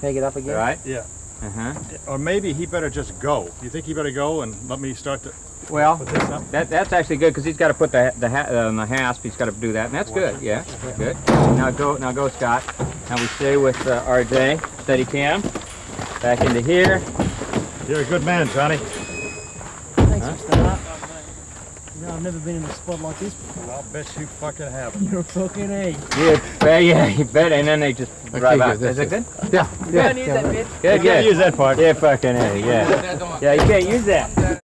Take it up again. Right? Yeah. Uh-huh. Or maybe he better just go. You think he better go and let me start to Well, put this up? that, that's actually good because he's got to put the the, ha- uh, the hasp. He's got to do that, and that's good. Yeah, good. Now go, now go, Scott. Now we stay with uh, RJ. Steady cam. Back into here. You're a good man, Johnny. Thanks, You know, I've never been in a spot like this before. I'll bet you fucking have. You're a fucking egg. Yeah, well, yeah, you bet. And then they just drive out. good, Is it good? Yeah. Good, You good, can't use good. that part. Yeah, fucking A, yeah. Yeah, you can't use that.